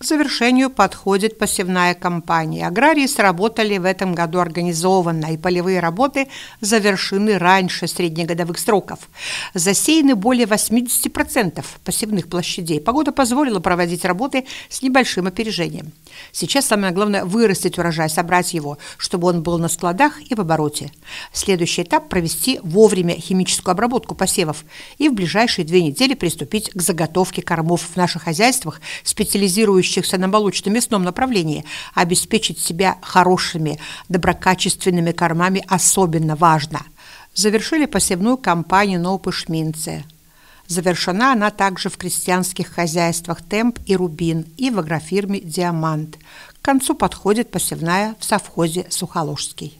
К завершению подходит посевная кампания. Аграрии сработали в этом году организованно, и полевые работы завершены раньше среднегодовых сроков. Засеяны более 80% посевных площадей. Погода позволила проводить работы с небольшим опережением. Сейчас самое главное – вырастить урожай, собрать его, чтобы он был на складах и в обороте. Следующий этап – провести вовремя химическую обработку посевов и в ближайшие две недели приступить к заготовке кормов в наших хозяйствах, специализирующихся движущихся на молочно-мясном направлении, обеспечить себя хорошими, доброкачественными кормами особенно важно. Завершили посевную кампанию на Опышминце. Завершена она также в крестьянских хозяйствах «Темп» и «Рубин» и в агрофирме «Диамант». К концу подходит посевная в совхозе «Сухоложский».